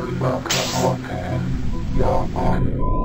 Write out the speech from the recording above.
Kriegbar, ja. Kalima Kamoten, Yaman.